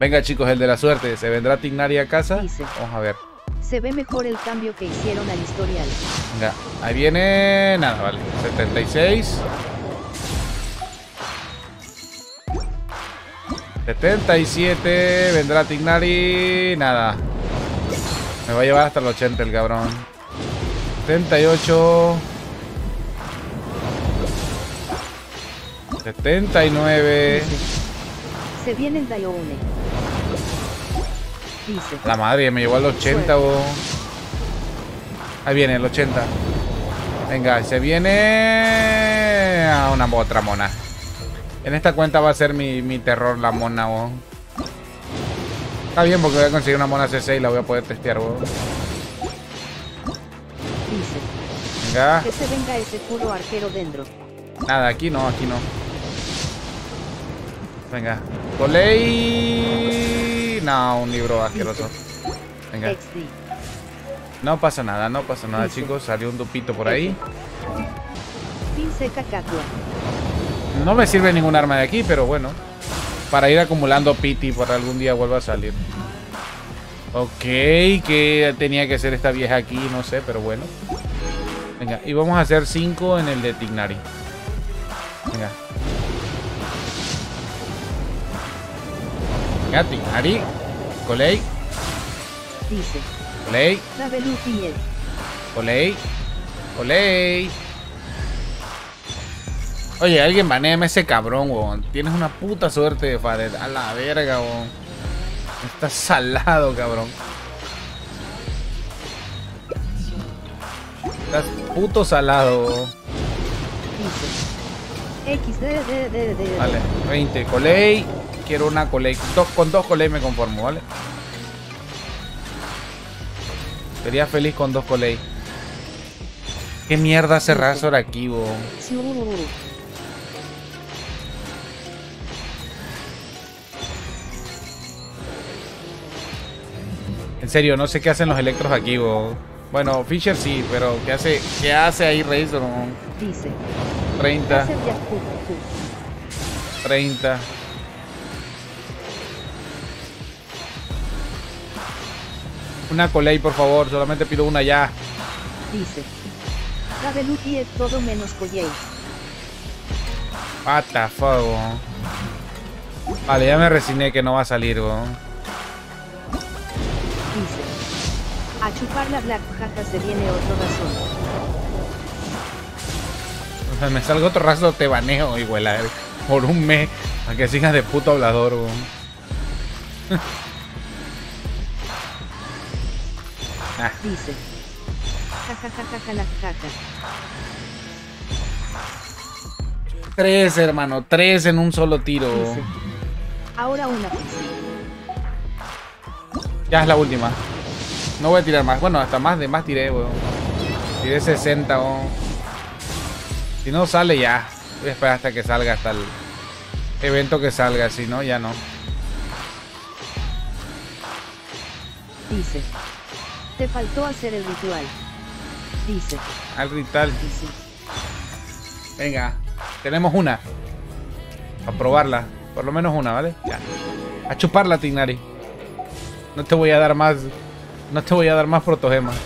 Venga chicos, el de la suerte. ¿Se vendrá Tignari a casa? Dice. Vamos a ver. Se ve mejor el cambio que hicieron al historial. Venga, ahí viene... Nada, vale. 76. 77. Vendrá Tignari. Nada. Me va a llevar hasta el 80 el cabrón. 78. 79. Se viene el Dayoune. La madre, me llevó al 80, bo. Ahí viene el 80. Venga, se viene a una otra mona. En esta cuenta va a ser mi, mi terror la mona, bo. Está bien porque voy a conseguir una mona C6 y la voy a poder testear, bo. Venga. Que se venga ese puro arquero dentro. Nada, aquí no, aquí no. Venga. Colei. No, un libro asqueroso. Venga. No pasa nada, no pasa nada, chicos. Salió un dupito por ahí. No me sirve ningún arma de aquí, pero bueno. Para ir acumulando piti para algún día vuelva a salir. Ok, que tenía que ser esta vieja aquí, no sé, pero bueno. Venga, y vamos a hacer 5 en el de Tignari. Venga. Venga, Tignari. Colei, Dice. Piel. Colei, Colei. Oye, alguien baneame ese cabrón, weón. Tienes una puta suerte de Fader. A la verga, weón. Estás salado, cabrón. Estás puto salado, weón. Vale, 20. Colei. Quiero una Colei. Dos- con dos Colei me conformo, ¿vale? Sería feliz con dos Colei. ¿Qué mierda hace Razor aquí, weón? En serio, no sé qué hacen los electros aquí, weón. Bueno, Fisher sí, pero ¿qué hace, qué hace ahí Razor? Dice. 30, Hacer Yahoo. 30. Una Colei, por favor. Solamente pido una ya. Dice. Sabelu Piel todo menos the fuck, weón. Vale, ya me resigné que no va a salir, weón. Dice. A chupar la black jaja se viene otro razón. O sea, me salga otro rastro, te baneo, igual, a ver, por un mes. A que sigas de puto hablador, weón. Ah, Dice. La tres, hermano. Tres en un solo tiro. Dice. Ahora una. Ya es la última. No voy a tirar más. Bueno, hasta más de más tiré, weón. Tiré 60, weón. Si no sale, ya. Voy a esperar hasta que salga, hasta el evento que salga. Si no, ya no. Dice. Te faltó hacer el ritual. Dice. Al ritual. Dice. Venga. Tenemos una. A probarla. Por lo menos una, ¿vale? Ya. A chuparla, Tignari. No te voy a dar más. No te voy a dar más protogemas.